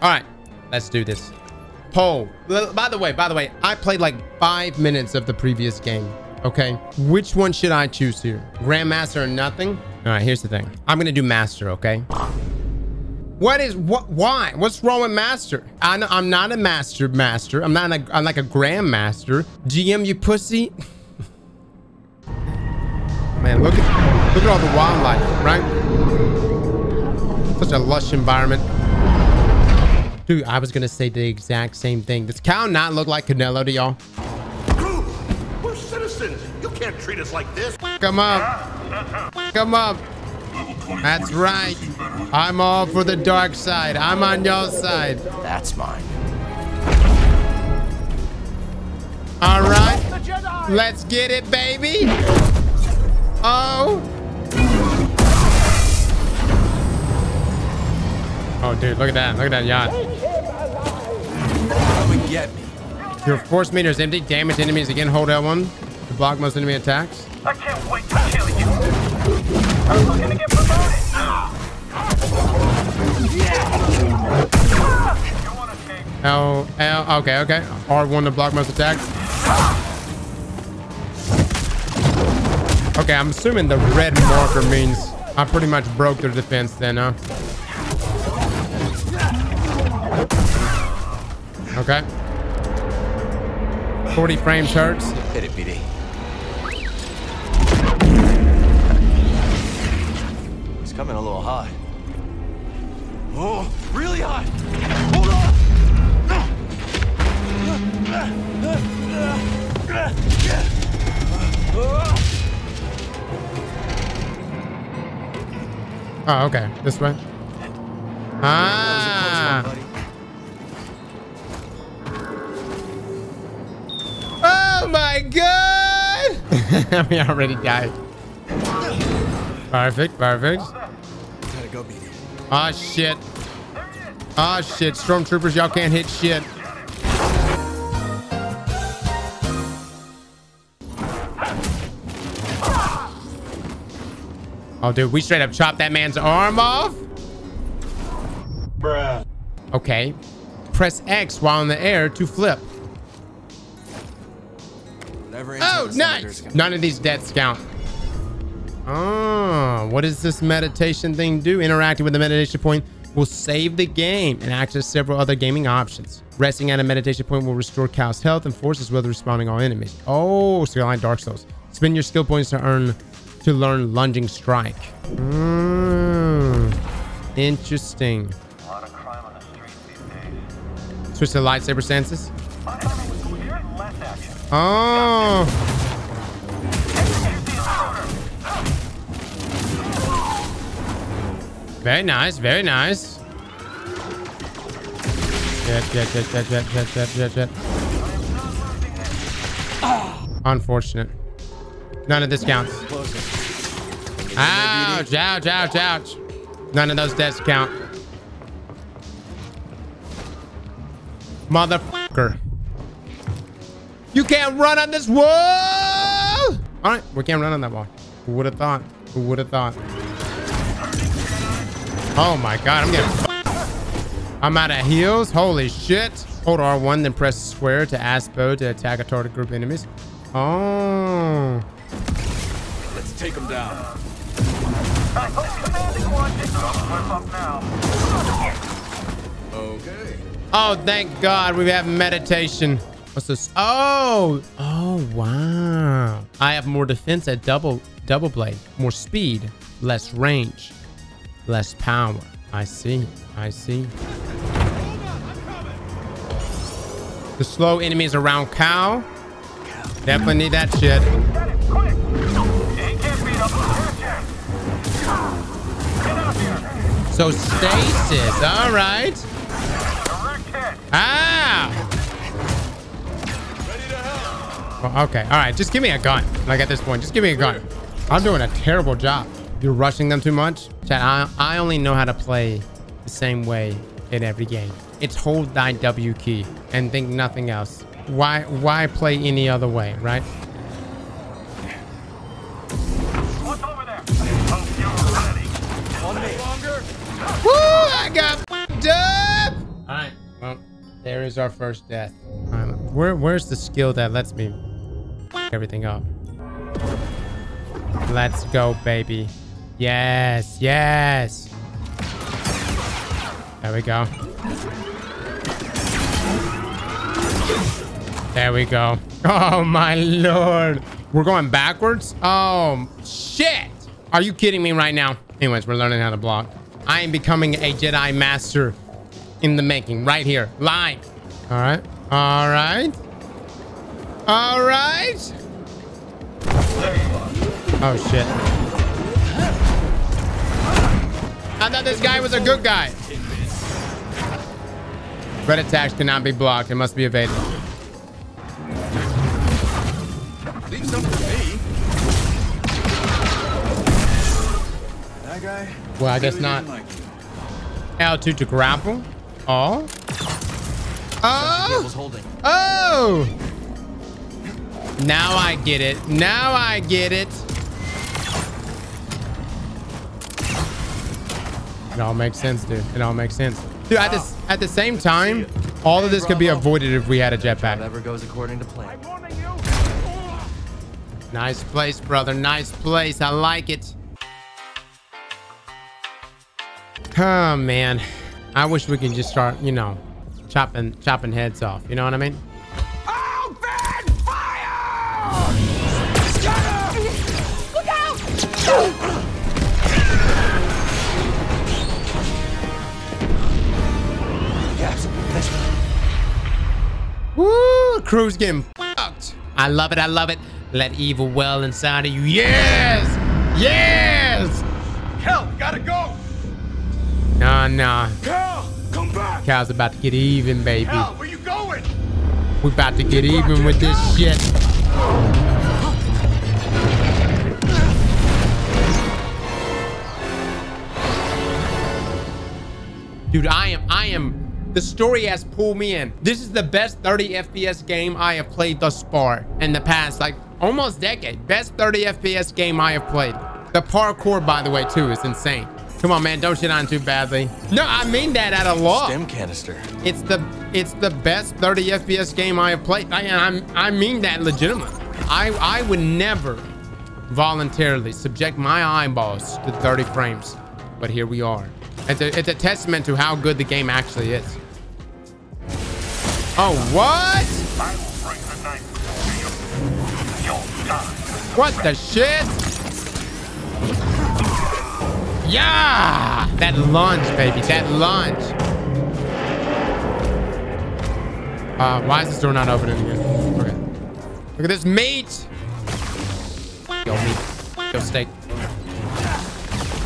All right, let's do this. Poll. By the way, by the way, I played like five minutes of the previous game. Okay, which one should I choose here? Grandmaster or nothing? All right, here's the thing. I'm gonna do master. Okay. What is what? Why? What's wrong with master? I know, I'm not a master. Master. I'm not. A, I'm like a grandmaster. GM, you pussy. Man, look at look at all the wildlife, right? Such a lush environment. Dude, I was gonna say the exact same thing. Does Cal not look like Canelo to y'all? Crew, we're citizens. You can't treat us like this. Come up. Come up. That's right. I'm all for the dark side. I'm on your side. That's mine. All right. Let's get it, baby. Oh. Oh, dude, look at that. Look at that yacht. Come and get me. Your force meter is empty. Damage enemies again. Hold L1 to block most enemy attacks. I can't wait to kill you. I'm looking to get promoted. You want to take L, L, okay, okay. R1 to block most attacks. Okay, I'm assuming the red marker means I pretty much broke their defense then, huh? Okay. 40 frames hurts. Hit it, BD. He's coming a little high. Oh, really high. Hold on. Oh, okay. This way. Ah. Oh my god! we already died. Perfect, perfect. Gotta go, BD. Ah, shit. Ah, shit. Stormtroopers, y'all can't hit shit. Oh, dude, we straight up chopped that man's arm off? Bruh. Okay. Press X while in the air to flip. Whatever Oh, intel the senators nice. None of these deaths count. Oh, what does this meditation thing do? Interacting with the meditation point will save the game and access several other gaming options. Resting at a meditation point will restore Cal's health and forces well responding all enemies. Oh, so you're like Dark Souls. Spend your skill points to earn to learn lunging strike. Mm, interesting. a lot of crime on the streets these days. Switch to lightsaber senses. Oh. Very nice, very nice. Jet, jet, jet, jet, jet, jet, jet, jet, jet. Unfortunate. None of this counts. Ouch, ouch, ouch, ouch. None of those deaths count. Motherfucker. You can't run on this wall! All right, we can't run on that wall. Who would have thought? Who would have thought? Oh my god, I'm getting I'm out of heals. Holy shit. Hold R1, then press square to ask ASPO to attack a target group of enemies. Oh. Let's take them down. I hope commanding one didn't up now. Okay. Oh, thank God we have meditation. What's this? Oh, oh, wow. I have more defense at double double blade, more speed, less range, less power. I see. I see. The slow enemies around Cal. Definitely need that shit. So stasis. All right. Ah. Well, okay. All right. Just give me a gun. Like at this point, just give me a gun. I'm doing a terrible job. You're rushing them too much. Chad, I, I only know how to play the same way in every game. It's hold thy W key and think nothing else. Why why play any other way, right? What's over there? Hope you're ready. On me. Longer. Woo! I got f***ed up. All right. Well, there is our first death. Um, where where's the skill that lets me everything up? Let's go, baby. Yes, yes. There we go. There we go. Oh my lord. We're going backwards? Oh shit. Are you kidding me right now? Anyways, we're learning how to block. I am becoming a Jedi Master in the making right here. Live. All right. All right. All right. Oh shit. I thought this guy was a good guy. Red attacks cannot be blocked. It must be evaded. Leave some for me. That guy? Well, I guess not. didn't like you. L2 to grapple. Oh. Oh. Oh. Now I get it. Now I get it. It all makes sense, dude. It all makes sense. Dude, at this at the same time, all of this could be avoided if we had a jetpack. Never goes according to plan. I'm warning you. Nice place, brother. Nice place. I like it. Oh man. I wish we could just start, you know, chopping chopping heads off. You know what I mean? Crew's getting fucked. I love it. I love it. Let evil well inside of you. Yes! Yes! Cal, gotta go! Nah, nah. Cal, come back! Cal's about to get even, baby. Cal, where you going? We about to get even with this shit. Dude, I am, I am, the story has pulled me in. This is the best 30 FPS game I have played thus far in the past, like almost decade. Best 30 FPS game I have played. The parkour, by the way, too, is insane. Come on, man, don't shit on too badly. No, I mean that out of love. stim canister. It's the it's the best 30 FPS game I have played. I I'm, I mean that legitimately. I I would never voluntarily subject my eyeballs to 30 frames, but here we are. It's a, it's a testament to how good the game actually is. Oh, what? What the shit? Yeah! That lunge, baby. That lunge. Uh, why is this door not opening again? Okay. Look at this meat. Yo, meat. Yo, steak.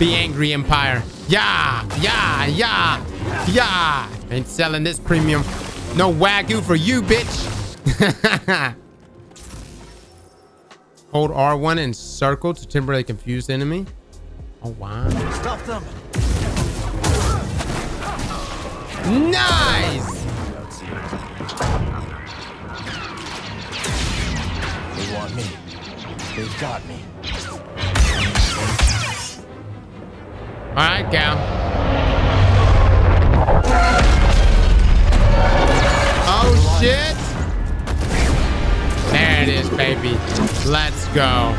Be angry, Empire. Yeah! Yeah! Yeah! Yeah! Ain't selling this premium. No Wagyu for you, bitch. Hold R1 and circle to temporarily confuse the enemy. Oh, wow. Stop them. Nice! They want me. They've got me. All right, Cal. Oh, shit. There it is, baby. Let's go.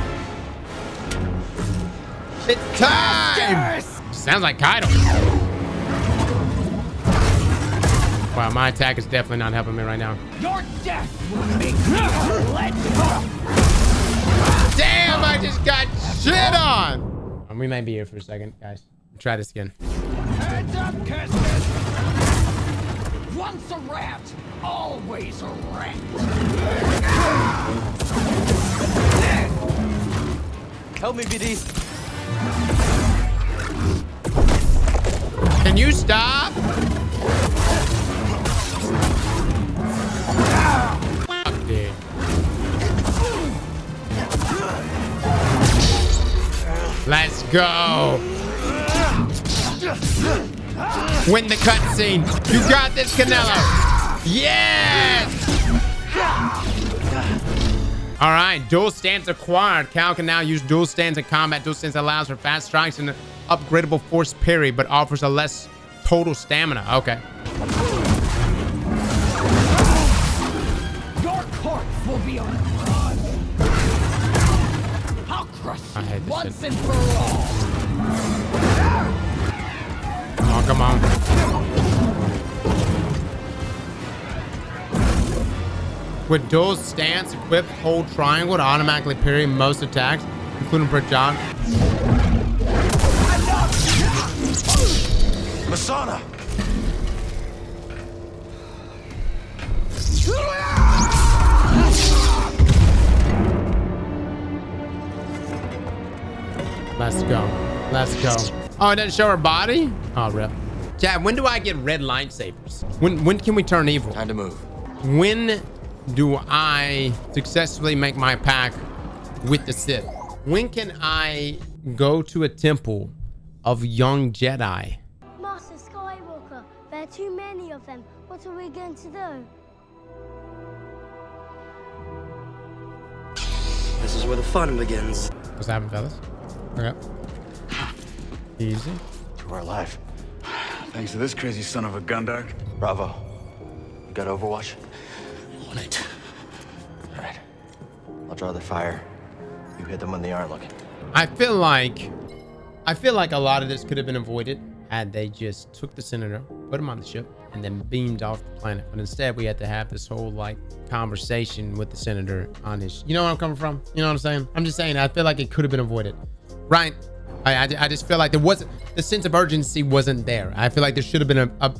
It's time! Sounds like Kaido. Wow, my attack is definitely not helping me right now. Your death will make me let go. Damn, I just got shit on! We might be here for a second, guys. Try this again. Heads up, Kestis! Once a rat, always a rat. Help me, BD. Can you stop? Fuck, dude. Let's go. Win the cutscene. You got this, Canelo. Yes! All right, dual stance acquired. Cal can now use dual stance in combat. Dual stance allows for fast strikes and an upgradable force parry, but offers a less total stamina. Okay. Your will be on I'll crush you once shit. and for all. Oh, come on. With dual stance, equip, hold triangle to automatically parry most attacks, including projectile. Masana! Let's go. Let's go. Oh, it doesn't show her body? Oh, rip. Chad, when do I get red lightsabers? When when can we turn evil? Time to move. When do I successfully make my pack with the Sith? When can I go to a temple of young Jedi? Master Skywalker, there are too many of them. What are we going to do? This is where the fun begins. What's happening, fellas? Okay. Easy. We're alive. Thanks to this crazy son of a Gundark. Bravo. You got Overwatch? On it. All right. I'll draw the fire. You hit them when they aren't looking. I feel like I feel like a lot of this could have been avoided had they just took the senator, put him on the ship, and then beamed off the planet. But instead, we had to have this whole like conversation with the senator on his. You know where I'm coming from? You know what I'm saying? I'm just saying. I feel like it could have been avoided, right? I, I, I just feel like there wasn't the sense of urgency wasn't there. I feel like there should have been a, a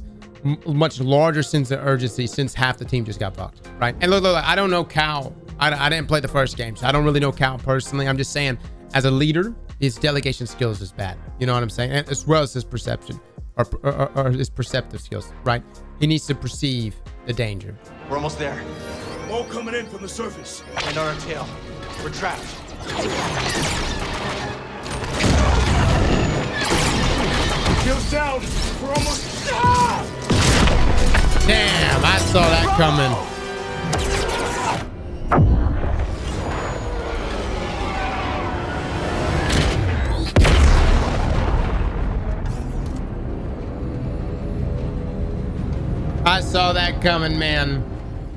much larger sense of urgency since half the team just got fucked, right? And look, look, look, I don't know Cal. I, I didn't play the first game, so I don't really know Cal personally. I'm just saying, as a leader, his delegation skills is bad. You know what I'm saying? And as well as his perception or, or, or his perceptive skills, right? He needs to perceive the danger. We're almost there. All coming in from the surface. And on our tail. We're trapped. We're almost. Ah! Damn, I saw that coming. I saw that coming, man.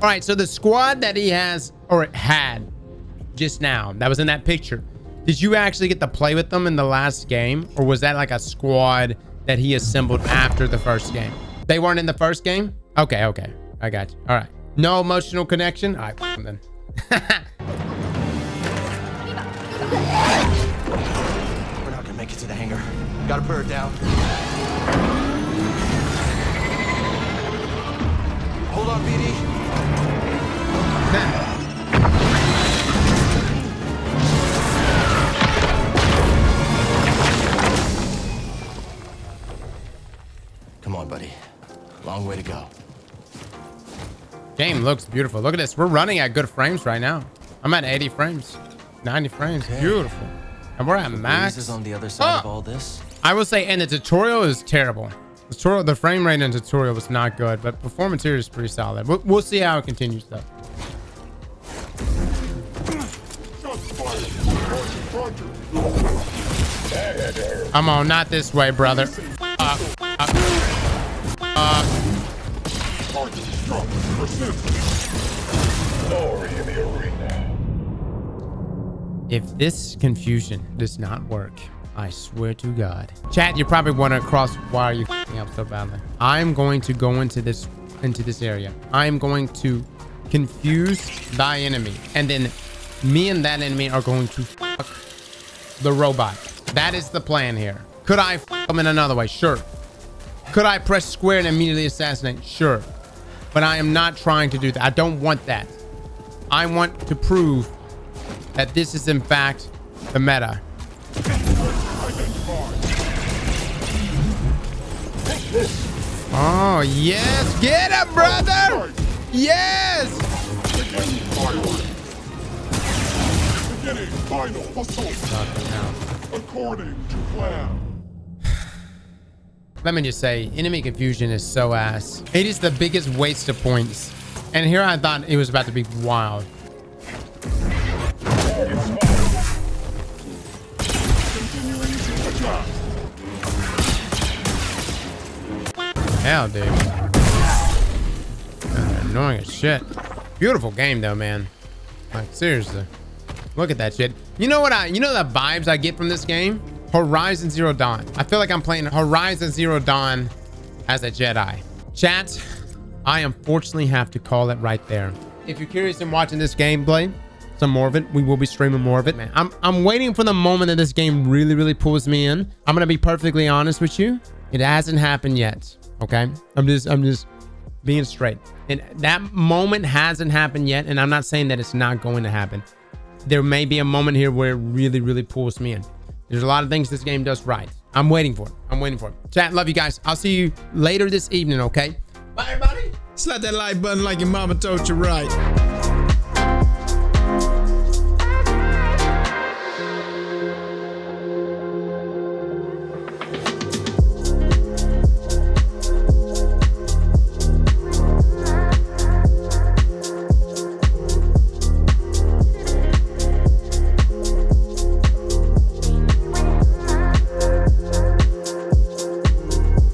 All right, so the squad that he has or had just now, that was in that picture. Did you actually get to play with them in the last game? Or was that like a squad that he assembled after the first game? They weren't in the first game? Okay, okay. I got you. All right. No emotional connection? All right, then. We're not gonna make it to the hangar. Gotta put her down. Hold on, BD. On, buddy. Long way to go. Game looks beautiful. Look at this. We're running at good frames right now. I'm at 80 frames, 90 frames. Beautiful. And we're at max. Breeze is on the other side of Ah! all this. I will say, and the tutorial is terrible. The tutorial, the frame rate in the tutorial was not good, but performance here is pretty solid. We'll, we'll see how it continues though. Shots fired. Roger, Roger. Come on, not this way, brother. Uh, If this confusion does not work, I swear to God. Chat, you're probably wondering across why are you up so badly. I'm going to go into this into this area. I'm going to confuse thy enemy. And then me and that enemy are going to fuck the robot. That is the plan here. Could I fuck him in another way? Sure. Could I press square and immediately assassinate? Sure. But I am not trying to do that. I don't want that. I want to prove that this is in fact the meta. Oh, yes. Get him, brother. Yes. Beginning final assault. According to plan. Let me just say, enemy confusion is so ass. It is the biggest waste of points. And here I thought it was about to be wild. Hell, dude. Annoying as shit. Beautiful game though, man. Like seriously. Look at that shit. You know what I you know the vibes I get from this game? Horizon Zero Dawn. I feel like I'm playing Horizon Zero Dawn as a Jedi. Chat, I unfortunately have to call it right there. If you're curious in watching this gameplay, some more of it, we will be streaming more of it. Man, I'm I'm waiting for the moment that this game really, really pulls me in. I'm gonna be perfectly honest with you. It hasn't happened yet. Okay. I'm just I'm just being straight. And that moment hasn't happened yet. And I'm not saying that it's not going to happen. There may be a moment here where it really, really pulls me in. There's a lot of things this game does right. I'm waiting for it. I'm waiting for it. Chat, love you guys. I'll see you later this evening, okay? Bye, everybody. Slap that like button like your mama told you right.